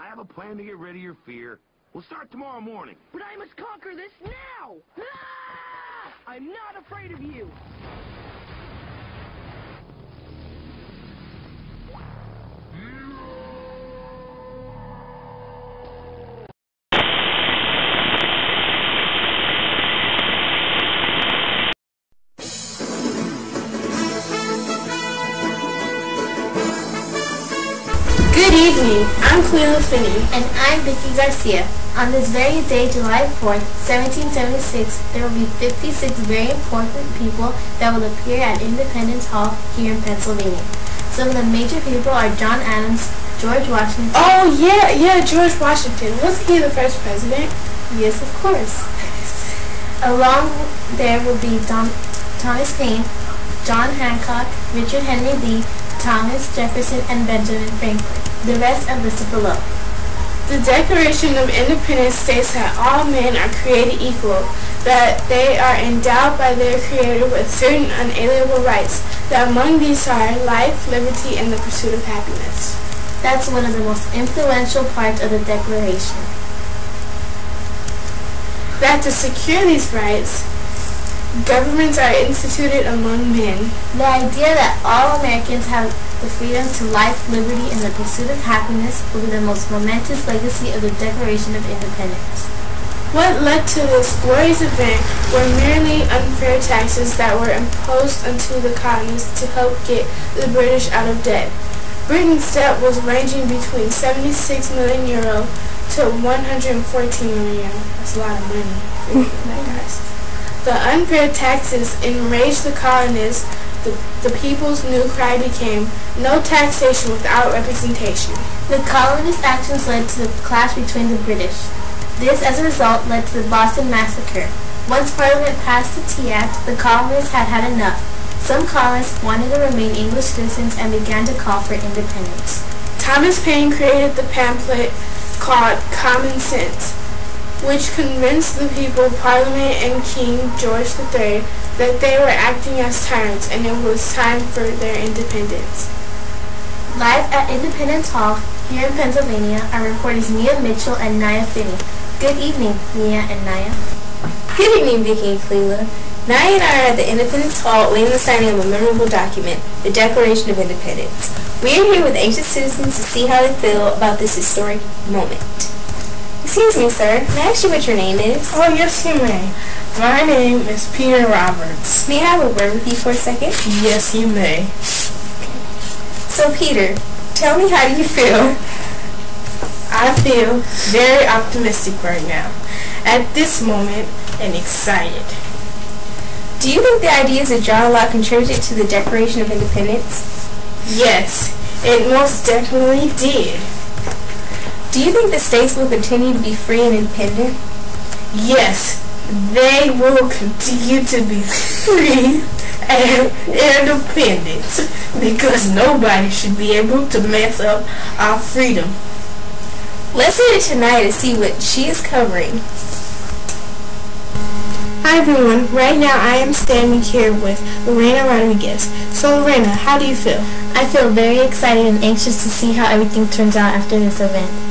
I have a plan to get rid of your fear. We'll start tomorrow morning. But I must conquer this now! Ah! I'm not afraid of you! I'm Cleo Finney. And I'm Vikki Garcia. On this very day, July 4th, 1776, there will be 56 very important people that will appear at Independence Hall here in Pennsylvania. Some of the major people are John Adams, George Washington. Oh, yeah, yeah, George Washington. Wasn't he the first president? Yes, of course. Along there will be Tom, Thomas Paine, John Hancock, Richard Henry Lee, Thomas Jefferson, and Benjamin Franklin. The rest are listed below. The Declaration of Independence states that all men are created equal, that they are endowed by their Creator with certain unalienable rights, that among these are life, liberty, and the pursuit of happiness. That's one of the most influential parts of the Declaration. That to secure these rights, governments are instituted among men. The idea that all Americans have the freedom to life, liberty, and the pursuit of happiness will be the most momentous legacy of the Declaration of Independence. What led to this glorious event were merely unfair taxes that were imposed onto the colonies to help get the British out of debt. Britain's debt was ranging between 76 million euro to 114 million euro. That's a lot of money. that guys. The unfair taxes enraged the colonists. The, the people's new cry became, no taxation without representation. The colonist actions led to the clash between the British. This, as a result, led to the Boston Massacre. Once Parliament passed the Tea Act, the colonists had had enough. Some colonists wanted to remain English citizens and began to call for independence. Thomas Paine created the pamphlet called Common Sense, which convinced the people, Parliament, and King George III that they were acting as tyrants and it was time for their independence. Live at Independence Hall, here in Pennsylvania, are reporters Mia Mitchell and Nyia Finney. Good evening, Mia and Nyia. Good evening, Vikki and Kalila. Nyia and I are at the Independence Hall waiting the signing of a memorable document, the Declaration of Independence. We are here with anxious citizens to see how they feel about this historic moment. Excuse me, sir. May I ask you what your name is? Oh, yes, you may. My name is Peter Roberts. May I have a word with you for a second? Yes, you may. So, Peter, tell me how do you feel? I feel very optimistic right now, at this moment, and excited. Do you think the ideas of John Locke contributed to the Declaration of Independence? Yes, it most definitely did. Do you think the states will continue to be free and independent? Yes, they will continue to be free and independent because nobody should be able to mess up our freedom. Let's it tonight to see what she is covering. Hi everyone, right now I am standing here with Lorena Rodriguez. So Lorena, how do you feel? I feel very excited and anxious to see how everything turns out after this event.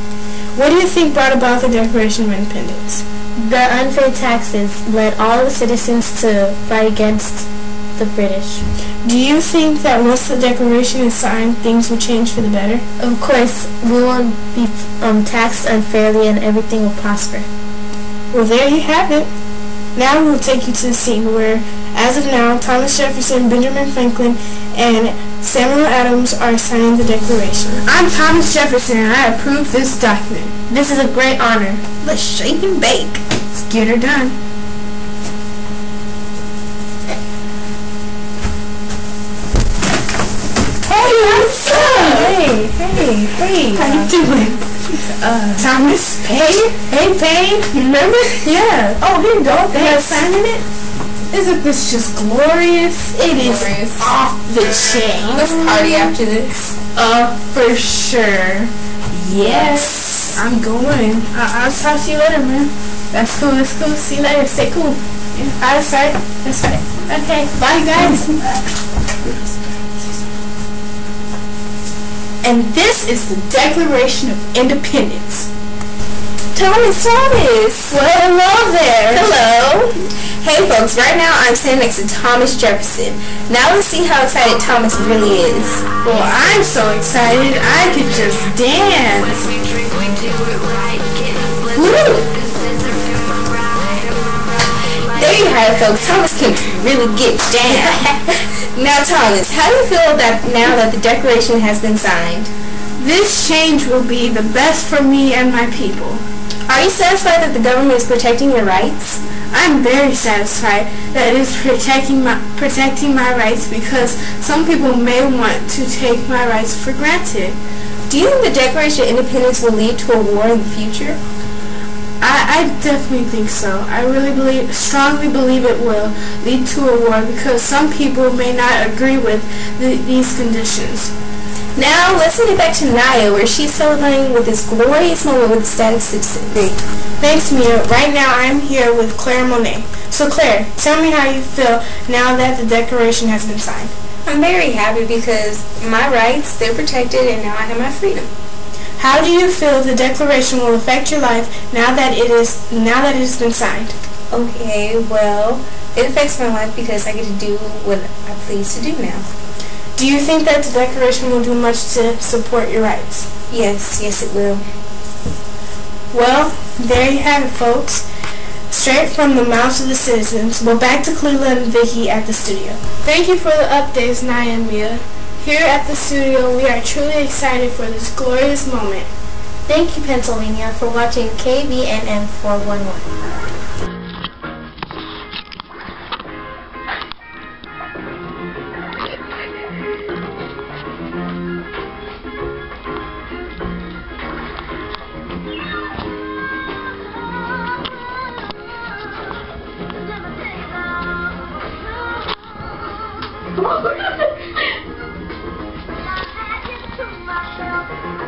What do you think brought about the Declaration of Independence? The unfair taxes led all the citizens to fight against the British. Do you think that once the Declaration is signed, things will change for the better? Of course, we won't be um, taxed unfairly and everything will prosper. Well, there you have it. Now we will take you to the scene where, as of now, Thomas Jefferson, Benjamin Franklin, and Samuel Adams are signing the Declaration. I'm Thomas Jefferson and I approve this document. This is a great honor. Let's shake and bake. Let's get her done. Hey, what's up? Hey, hey, hey. How you doing? Uh, Thomas Paine? Hey, Paine. You remember? Yeah. Oh, here you go. They have signing it. Isn't this just glorious? It is Glorious. off the chain. Let's party after this. Uh, for sure. Yes. I'm going. I- I'll talk to you later, man. That's cool. That's cool. See you later. Stay cool. Yeah. That's right. That's right. Okay. Bye, guys. and this is the Declaration of Independence. Thomas, Thomas! Well, hello there. Hello! Hey folks, right now I'm standing next to Thomas Jefferson. Now let's see how excited Thomas really is. Well, I'm so excited I could just dance. Woo! There you have it, folks. Thomas can really get down. now, Thomas, how do you feel that now that the Declaration has been signed? This change will be the best for me and my people. Are you satisfied that the government is protecting your rights? I'm very satisfied that it is protecting my protecting my rights because some people may want to take my rights for granted. Do you think the Declaration of Independence will lead to a war in the future? I, I definitely think so. I really believe, strongly believe it will lead to a war because some people may not agree with the, these conditions. Now, let's get back to Nyia, where she's celebrating with this glorious moment with the status of Citizen. Thanks, Mia. Right now, I'm here with Claire Monet. So, Claire, tell me how you feel now that the Declaration has been signed. I'm very happy because my rights, they're protected, and now I have my freedom. How do you feel the Declaration will affect your life now that it is now that it has been signed? Okay, well, it affects my life because I get to do what I please to do now. Do you think that the Declaration will do much to support your rights? Yes, yes it will. Well, there you have it, folks. Straight from the mouths of the citizens. Well, back to Cleland and Vikki at the studio. Thank you for the updates, Nyia and Mia. Here at the studio, we are truly excited for this glorious moment. Thank you, Pennsylvania, for watching KVNM 411. There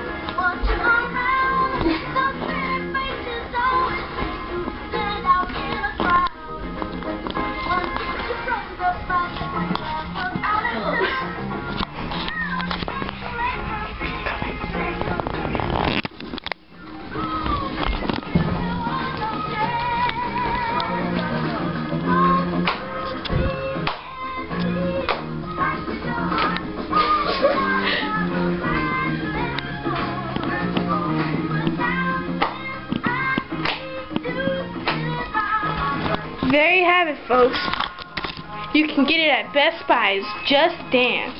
it, folks. You can get it at Best Buy's Just Dance.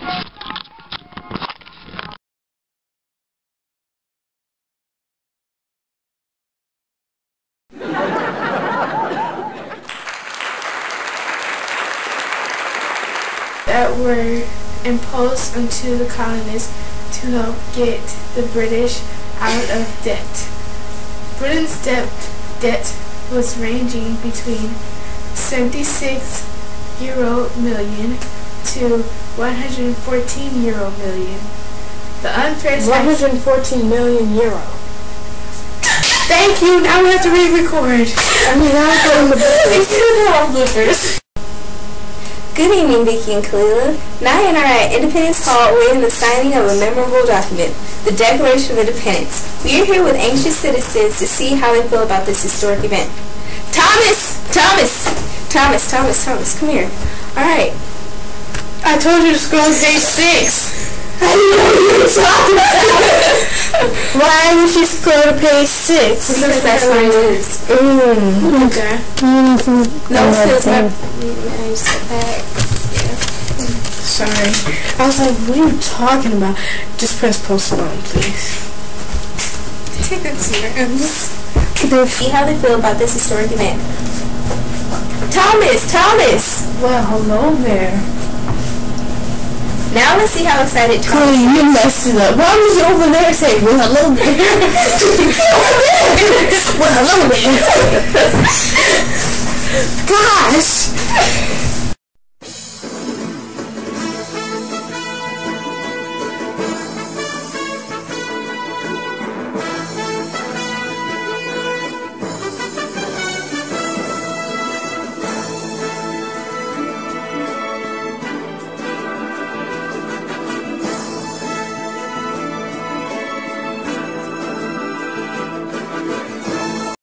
that were imposed onto the colonists to help get the British out of debt. Britain's debt, debt was ranging between 76 euro million to 114 euro million. The unfair tax 114 million euro. Thank you. Now we have to re-record. I mean, I'm going to bloopers. Good evening, Vikki and Kalila. Nyia and I are at Independence Hall awaiting the signing of a memorable document, the Declaration of Independence. We are here with anxious citizens to see how they feel about this historic event. Thomas! Thomas! Thomas, Thomas, Thomas, come here. Alright. I told you to scroll to page six. I didn't know you were talking about Why would you scroll to page six? Because that's my news. Mm. Okay. No, because my... I step back. Sorry. I was like, what are you talking about? Just press postpone, please. Take that serious. See how they feel about this historic event. Thomas! Thomas! Well, hello there. Now let's see how excited Thomas you messed it up. Why was you over there saying, well, hello there? well, hello there. Gosh!